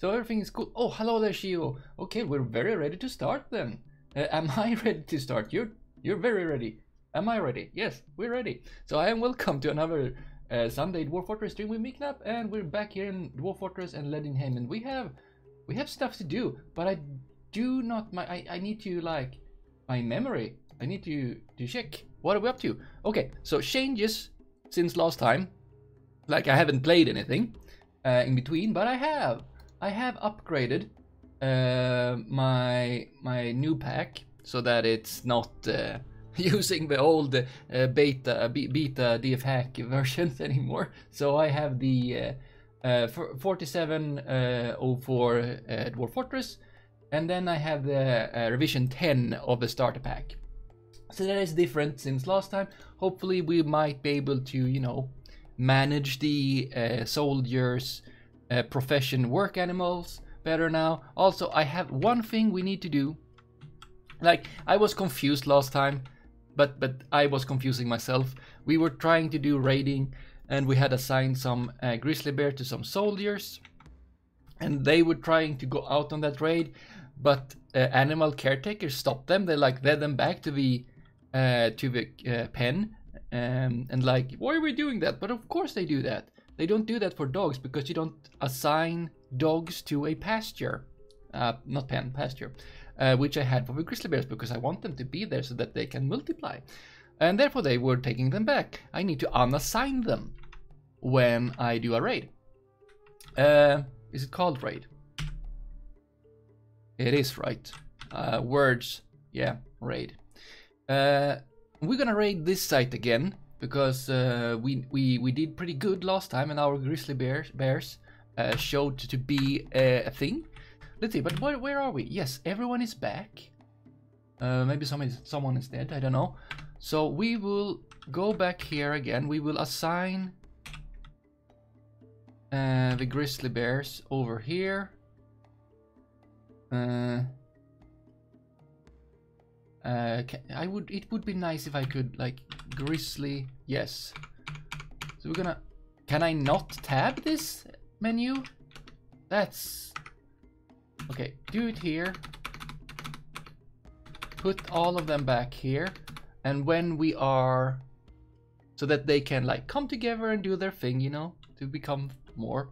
So everything is cool. Oh, hello there, Shio. Okay, we're very ready to start then. Uh, am I ready to start? You're you're very ready. Am I ready? Yes, we're ready. So I am welcome to another uh, Sunday Dwarf Fortress stream with Miknap, and we're back here in Dwarf Fortress and Legendhame, and we have we have stuff to do, but I do not my I, I need to like my memory. I need to to check what are we up to. Okay, so changes since last time. Like I haven't played anything uh, in between, but I have I have upgraded uh, my my new pack so that it's not uh, using the old uh, beta beta DF hack versions anymore. So I have the uh, uh, 4704 uh, Dwarf Fortress, and then I have the revision 10 of the starter pack. So that is different since last time. Hopefully we might be able to, you know, manage the soldiers' profession work animals better now. Also, I have one thing we need to do. Like, I was confused last time, but but I was confusing myself. We were trying to do raiding, and we had assigned some uh, grizzly bear to some soldiers, and they were trying to go out on that raid, but uh, animal caretakers stopped them. They like led them back to the uh, to the uh, pen, um, and like, why are we doing that? But of course they do that. They don't do that for dogs because you don't assign dogs to a pasture. Uh, not pen, pasture. Uh, which I had for the grizzly bears because I want them to be there so that they can multiply. And therefore they were taking them back. I need to unassign them when I do a raid. Uh, is it called raid? It is, right. Uh, words, yeah, raid. Uh, we're gonna raid this site again because uh, we, we, we did pretty good last time and our grizzly bears, bears uh, showed to be a, a, thing. Let's see, but where, where are we? Yes, everyone is back. Uh, maybe somebody, someone is dead, I don't know. So we will go back here again. We will assign uh, the grizzly bears over here. Uh, uh, I would. It would be nice if I could like grizzly. Yes. So we're gonna. Can I not tab this menu? That's okay. Do it here. Put all of them back here, and when we are, so that they can like come together and do their thing, you know, to become more.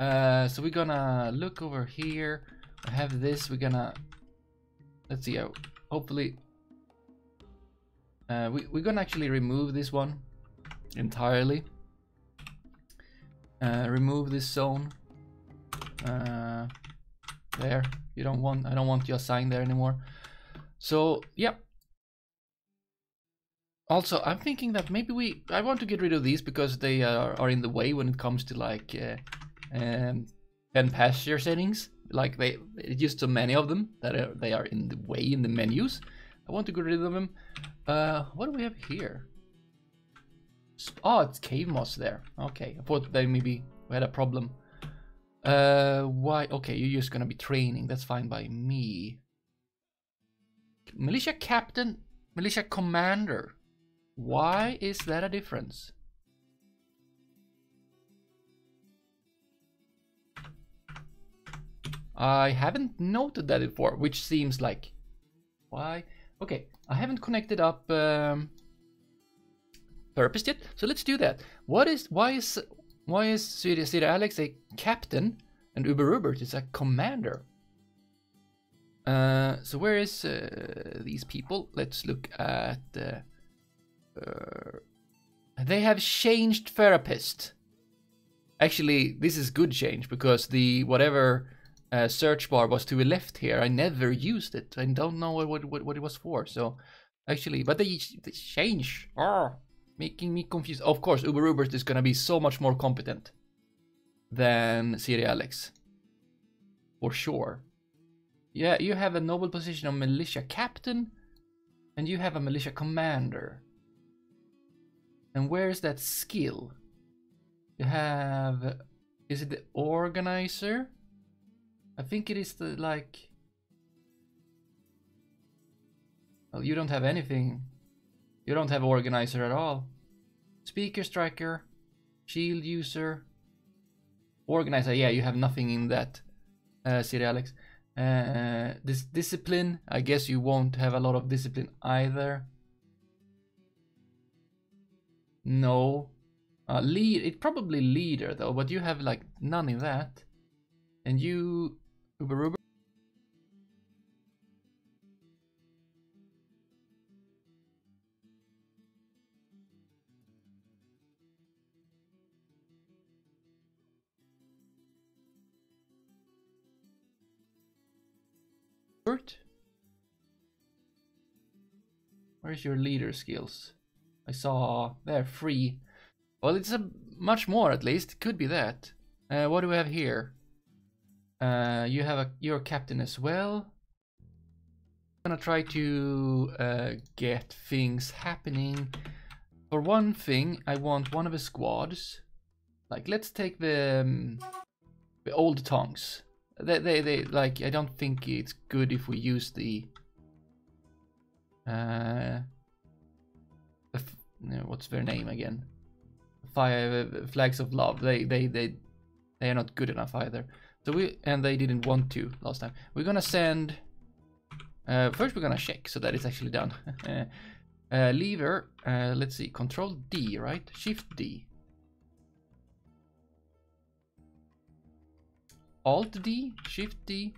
Uh, so we're gonna look over here. I have this. We're gonna. Let's see. how hopefully uh, we, we're gonna actually remove this one entirely. Uh, remove this zone uh, there. You don't want I don't want your sign there anymore. So yeah. Also I'm thinking that maybe we I want to get rid of these because they are, are in the way when it comes to like uh, um, and pasture settings like they just so many of them that are, they are in the way in the menus. I want to get rid of them. Uh, what do we have here? Oh, it's cave moss there. Okay, I thought they maybe we had a problem. Uh, why? Okay, you're just gonna be training. That's fine by me. Militia captain, militia commander. Why is that a difference? I haven't noted that before, which seems like... Why? Okay, I haven't connected up um, purpose yet, so let's do that. What is... Why is... Why is Sir, Sir Alex a captain and Uber Robert is a commander? Uh, so where is uh, these people? Let's look at... Uh, they have changed therapist. Actually, this is good change because the whatever uh, search bar was to the left here. I never used it. I don't know what what, what it was for. So actually, but they, they change. Oh, making me confused. Of course, Uber Ubert is gonna be so much more competent than Siri Alex. For sure. Yeah, you have a noble position of militia captain, and you have a militia commander. And where's that skill? You have... Is it the organizer? I think it is the like... Well, you don't have anything. You don't have organizer at all. Speaker striker, shield user, organizer. Yeah, you have nothing in that. uh, Siri Alex. Uh, this discipline, I guess you won't have a lot of discipline either. No. Uh, lead, it probably leader though, but you have like none in that. And you, Uber Uber. Where's your leader skills? I saw they're free. Well, it's a much more at least. Could be that. Uh, what do we have here? Uh, you have a your captain as well. I'm gonna try to uh, get things happening. For one thing, I want one of the squads. Like, let's take the um, the old tongues. They, they, they, like, I don't think it's good if we use the uh, what's their name again? Fire uh, flags of love. They they they they are not good enough either. So we and they didn't want to last time. We're gonna send. Uh, first, we're gonna check so that it's actually done. uh, lever. Uh, let's see. Control D, right? Shift D. Alt D. Shift D.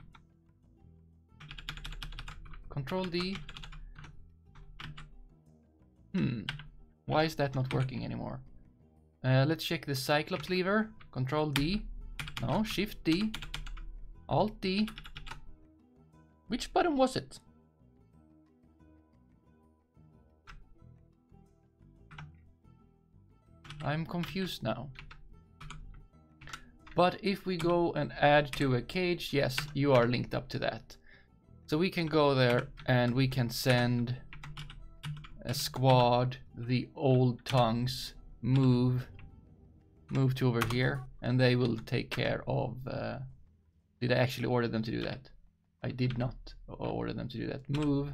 Control D. Hmm. Why is that not working anymore? Uh, let's check the Cyclops lever. Control D. No, Shift D. Alt D. Which button was it? I'm confused now. But if we go and add to a cage, yes, you are linked up to that. So we can go there and we can send a squad, the old tongues, move, move to over here, and they will take care of. Uh, did I actually order them to do that? I did not order them to do that. Move.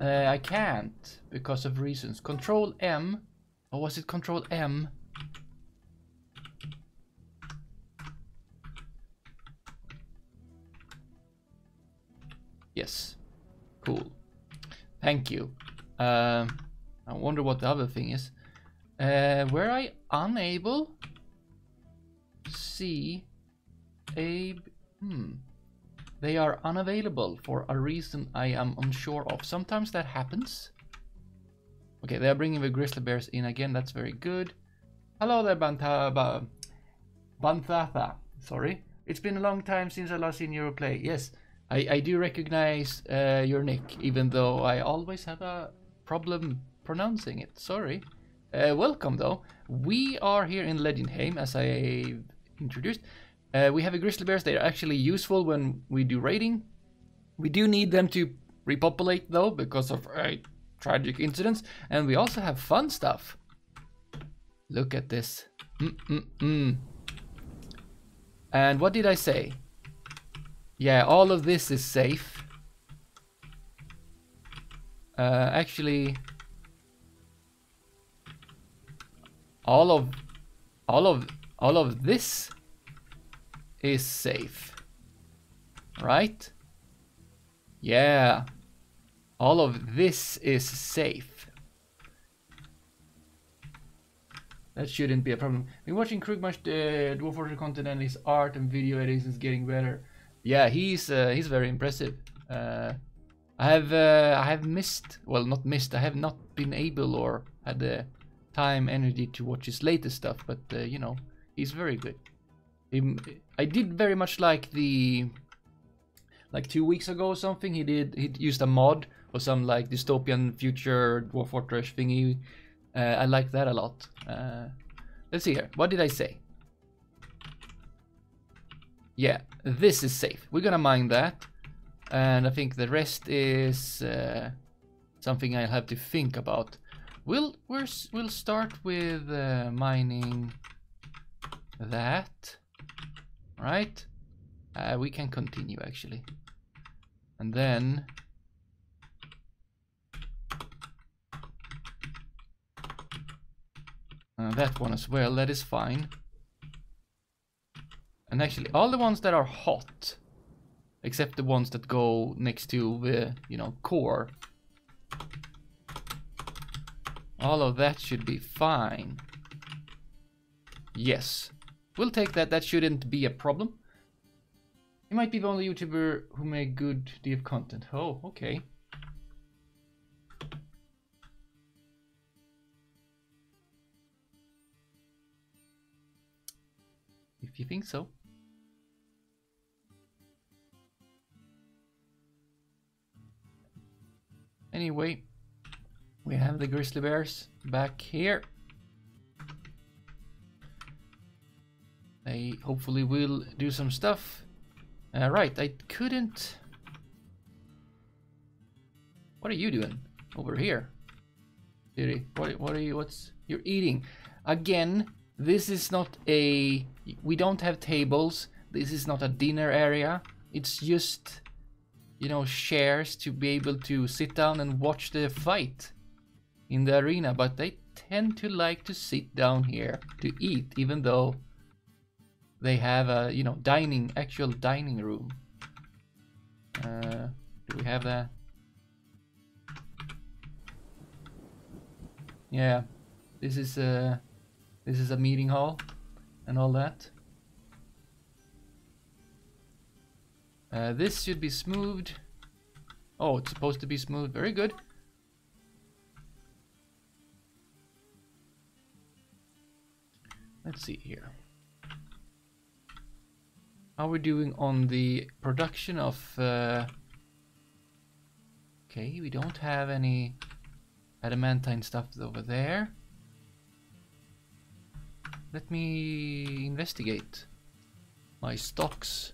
Uh, I can't because of reasons. Control M, or was it Control M? Yes. Cool. Thank you. Uh, I wonder what the other thing is. Uh, were I unable see a... Hmm. They are unavailable for a reason I am unsure of. Sometimes that happens. Okay, they are bringing the grizzly bears in again. That's very good. Hello there, Bantha... Banthatha. Sorry. It's been a long time since I last seen you play. Yes, I, I do recognize uh, your nick, even though I always have a problem pronouncing it. Sorry. Uh, welcome, though. We are here in Legendhame, as I introduced. Uh, we have a grizzly bears. They are actually useful when we do raiding. We do need them to repopulate, though, because of a tragic incidents. And we also have fun stuff. Look at this. Mm -mm -mm. And what did I say? Yeah, all of this is safe. Uh, actually, all of, all of, all of this is safe, right? Yeah, all of this is safe. That shouldn't be a problem. Been watching Kruggsmash the Dwarf Fortress content and his art and video editing is getting better yeah, he's uh, he's very impressive. Uh, I have uh, I have missed, well, not missed. I have not been able or had the time, energy to watch his latest stuff, but uh, you know, he's very good. He, I did very much like the like two weeks ago or something. He did he used a mod or some like dystopian future Dwarf Fortress thingy. Uh, I like that a lot. Uh, let's see here. What did I say? yeah, this is safe. We're gonna mine that. And I think the rest is uh, something I'll have to think about. We'll, we will start with uh, mining that. Right? Uh, we can continue actually. And then Uh, that one as well, that is fine. And actually, all the ones that are hot, except the ones that go next to the, you know, core, all of that should be fine. Yes. We'll take that, that shouldn't be a problem. You might be the only YouTuber who make good DF content. Oh, okay. If you think so. Anyway, we have the grizzly bears back here. They hopefully will do some stuff. Uh, right, I couldn't... What are you doing over here? Diddy, what, what are you, what's... You're eating. Again, this is not a... We don't have tables. This is not a dinner area. It's just, you know, chairs to be able to sit down and watch the fight in the arena. But they tend to like to sit down here to eat, even though they have a, you know, dining, actual dining room. Uh, do we have that? Yeah, this is a, this is a meeting hall and all that. Uh, this should be smoothed. Oh, it's supposed to be smooth. Very good. Let's see here. How are we doing on the production of... Uh... Okay, we don't have any adamantine stuff over there. Let me investigate my stocks.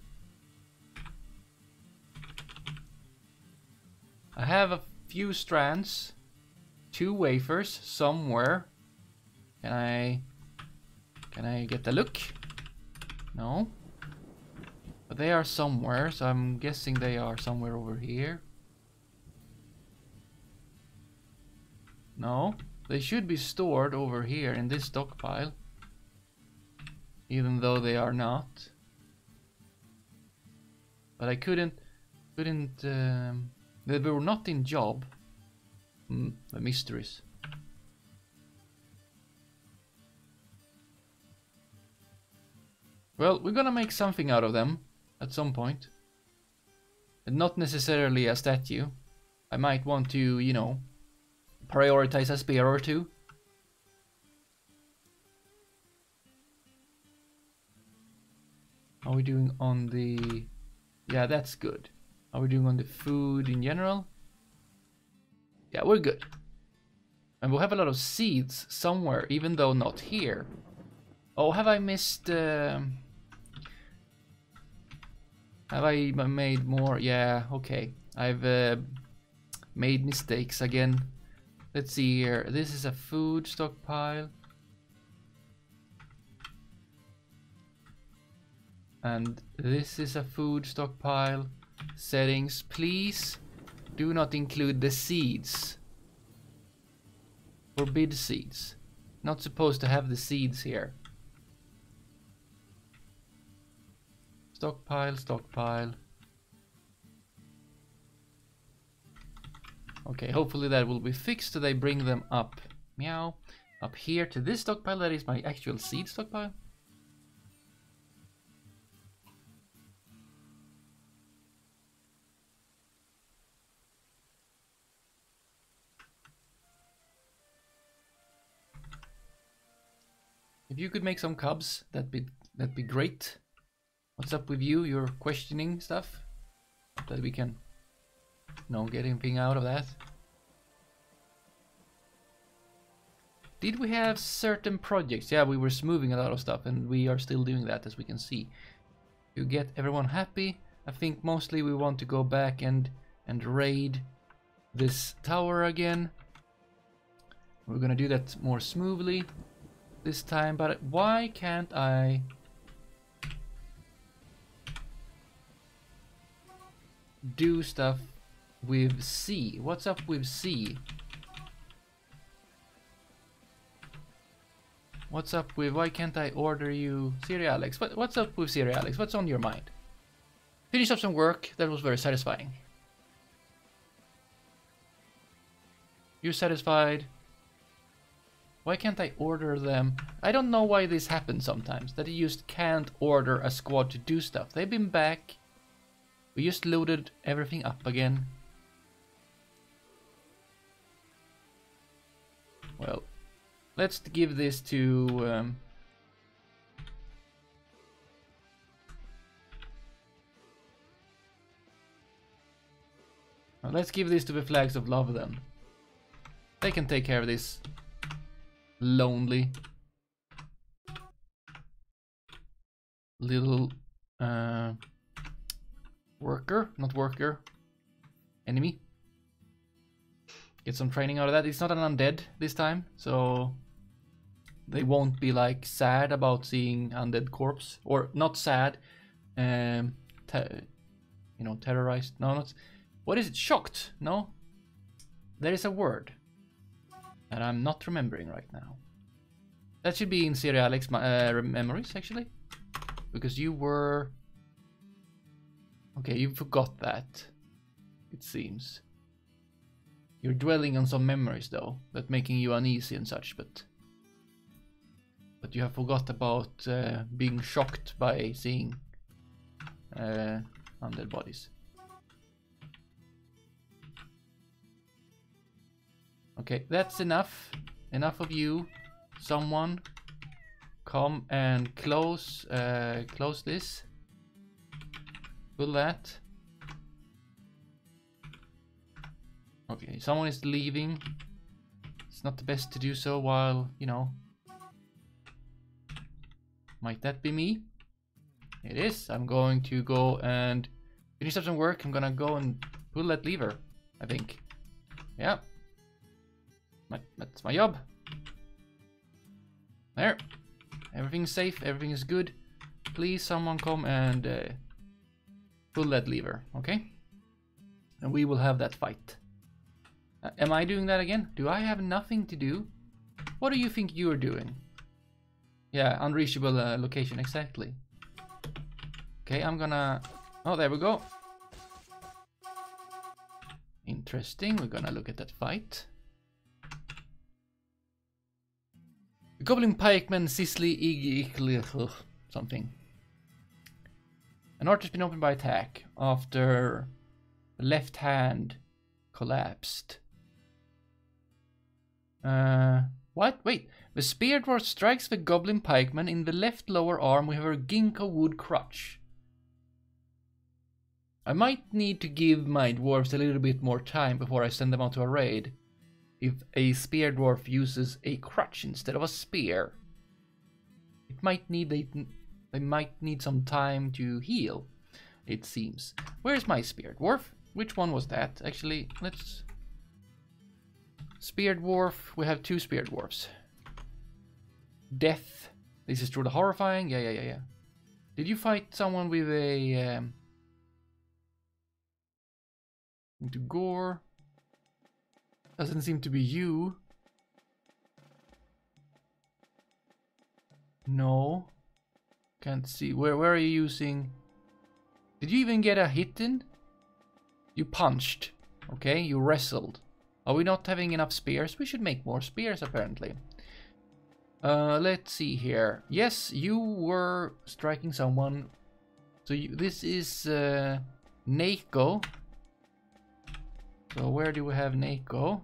I have a few strands, two wafers somewhere. Can I can I get a look? No. But they are somewhere, so I'm guessing they are somewhere over here. No, they should be stored over here in this stockpile. Even though they are not. But I couldn't, couldn't, um, they were not in job. Mm, the mysteries. Well, we're gonna make something out of them at some point. And not necessarily a statue. I might want to, you know, prioritize a spear or two. How are we doing on the... Yeah, that's good. How are we doing on the food in general? Yeah, we're good. And we'll have a lot of seeds somewhere, even though not here. Oh, have I missed... Uh... Have I made more? Yeah, okay. I've uh, made mistakes again. Let's see here. This is a food stockpile. And this is a food stockpile. Settings, please do not include the seeds. Forbid seeds. Not supposed to have the seeds here. Stockpile, stockpile. Okay, hopefully that will be fixed so they bring them up. Meow. Up here to this stockpile, that is my actual seed stockpile. If you could make some cubs, that'd be that'd be great. What's up with you? You're questioning stuff? That we can, know, get anything out of that. Did we have certain projects? Yeah, we were smoothing a lot of stuff and we are still doing that as we can see. To get everyone happy, I think mostly we want to go back and, and raid this tower again. We're gonna do that more smoothly this time, but why can't I do stuff with C. What's up with C? What's up with, why can't I order you, Siri Alex? What, what's up with Siri Alex? What's on your mind? Finish up some work, that was very satisfying. You're satisfied? Why can't I order them? I don't know why this happens sometimes, that you just can't order a squad to do stuff. They've been back. We just loaded everything up again. Well, let's give this to... Um, let's give this to the Flags of Love then. They can take care of this lonely little uh, worker, not worker, enemy get some training out of that. It's not an undead this time, so they won't be like sad about seeing undead corpse or not sad, um, you know, terrorized. No, not. What is it? Shocked? No. There is a word that I'm not remembering right now. That should be in Siri Alex uh, memories actually, because you were. Okay, you forgot that. It seems. You're dwelling on some memories though, that making you uneasy and such, but but you have forgot about uh, being shocked by seeing uh, undead bodies. Okay, that's enough. Enough of you. Someone come and close uh, close this. Pull that. Okay, someone is leaving. It's not the best to do so while, you know. Might that be me? It is. I'm going to go and finish up some work. I'm gonna go and pull that lever, I think. Yeah. My, that's my job. There. Everything's safe. Everything is good. Please, someone come and uh, pull that lever, okay? And we will have that fight. Uh, am I doing that again? Do I have nothing to do? What do you think you're doing? Yeah, unreachable uh, location, exactly. Okay, I'm gonna... Oh, there we go. Interesting, we're gonna look at that fight. Goblin Pikeman Sisley Iggy something. An arch has been opened by attack after the left hand collapsed. Uh, what? Wait. The spear dwarf strikes the goblin pikeman in the left lower arm with her ginkgo wood crutch. I might need to give my dwarves a little bit more time before I send them out to a raid. If a spear dwarf uses a crutch instead of a spear. It might need they, they might need some time to heal, it seems. Where's my spear dwarf? Which one was that? Actually, let's Spear Dwarf. We have two Spear Dwarfs. Death. This is truly horrifying. Yeah, yeah, yeah, yeah. Did you fight someone with a... Um, into gore? Doesn't seem to be you. No. Can't see. Where, where are you using... Did you even get a hit in? You punched. Okay, you wrestled. Are we not having enough spears? We should make more spears, apparently. Uh, let's see here. Yes, you were striking someone. So you, this is uh, Neiko. So where do we have Neiko?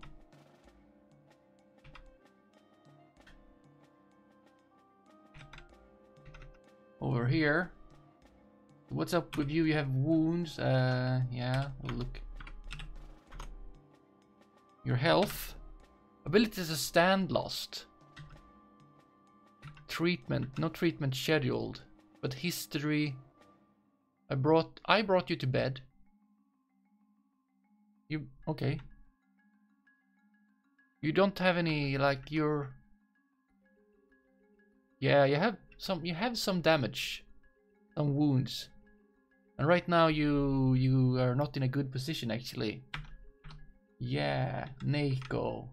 Over here. What's up with you? You have wounds. Uh, yeah, we'll look your health. Ability to stand lost. Treatment. No treatment scheduled. But history. I brought I brought you to bed. You okay. You don't have any like your Yeah, you have some you have some damage. Some wounds. And right now you you are not in a good position actually. Yeah, Neiko.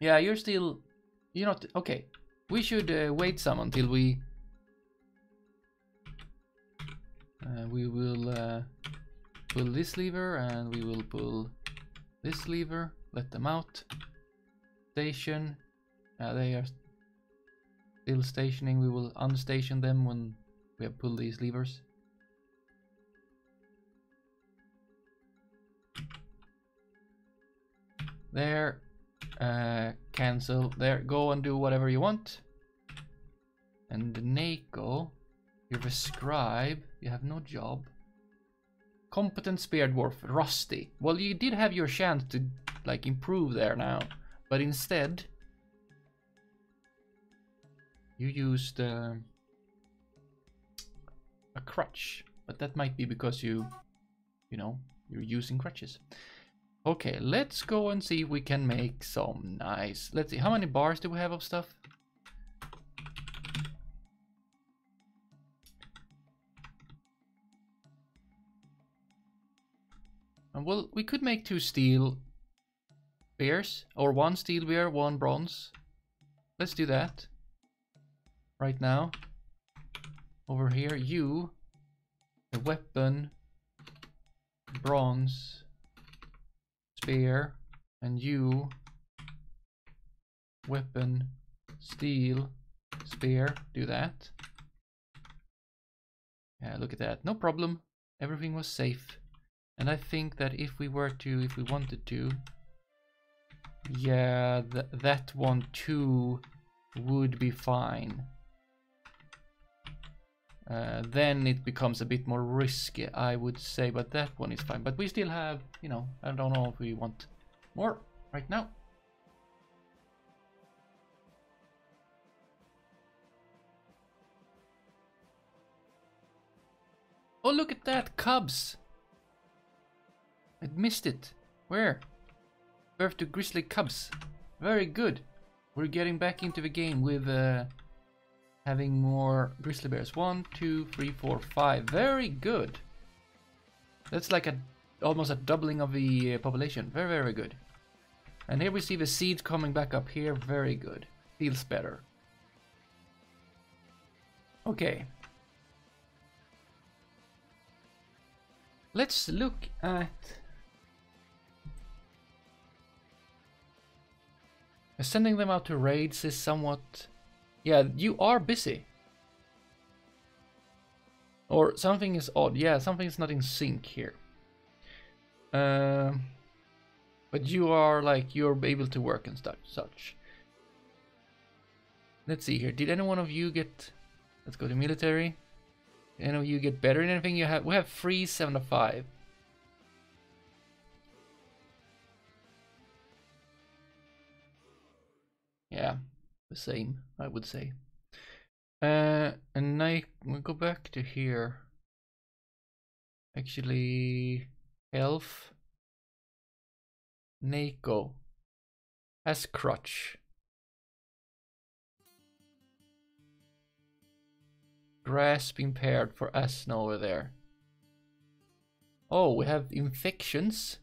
Yeah, you're still... You're not... Okay. We should uh, wait some until we... Uh, we will uh, pull this lever and we will pull this lever. Let them out. Station. Uh, they are still stationing. We will unstation them when we have pulled these levers. There. Uh, cancel. There. Go and do whatever you want. And Nako, you're a scribe. You have no job. Competent spear dwarf, rusty. Well, you did have your chance to like improve there now, but instead you used uh, a crutch. But that might be because you, you know, you're using crutches. Okay, let's go and see if we can make some nice. Let's see, how many bars do we have of stuff? And well, we could make two steel bears, or one steel bear, one bronze. Let's do that. Right now. Over here, you, a weapon, bronze, spear, and you, weapon, steel, spear, do that. Yeah, look at that, no problem. Everything was safe. And I think that if we were to, if we wanted to, yeah, th that one too would be fine. Uh, then it becomes a bit more risky, I would say, but that one is fine. But we still have, you know, I don't know if we want more right now. Oh, look at that, cubs! I missed it. Where? Birth to grizzly cubs. Very good. We're getting back into the game with uh, having more grizzly bears. One, two, three, four, five. Very good. That's like a almost a doubling of the uh, population. Very, very good. And here we see the seeds coming back up here. Very good. Feels better. Okay. Let's look at... Sending them out to raids is somewhat yeah, you are busy. Or something is odd. Yeah, something is not in sync here. Uh, but you are like, you're able to work and stuff, such. Let's see here. Did any one of you get... Let's go to military. Any of you get better in anything you have? We have free 7 to 5. Yeah, the same, I would say. Uh, and I we go back to here. Actually, Elf, Nako, has crutch. Grasp impaired for Asna over there. Oh, we have infections.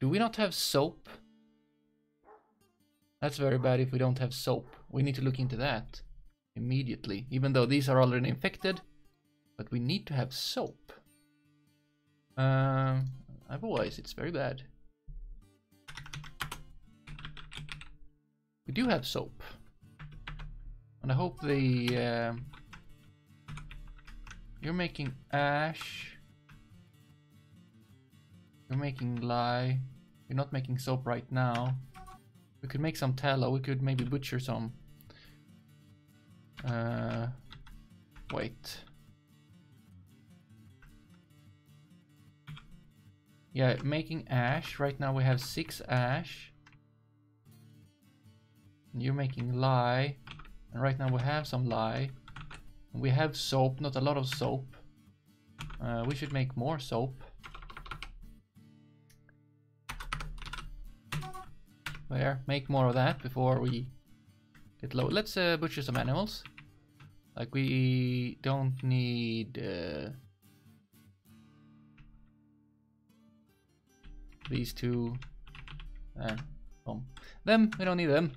Do we not have soap? That's very bad if we don't have soap. We need to look into that immediately. Even though these are already infected. But we need to have soap. Um, otherwise, it's very bad. We do have soap. And I hope the... Uh, you're making ash. You're making lye. You're not making soap right now. We could make some tallow. We could maybe butcher some. Uh, wait. Yeah, making ash. Right now we have six ash. And you're making lye. And right now we have some lye. We have soap, not a lot of soap. Uh, we should make more soap. There, make more of that before we get low. Let's uh, butcher some animals. Like we don't need uh, these two. Uh, Boom. Them, we don't need them.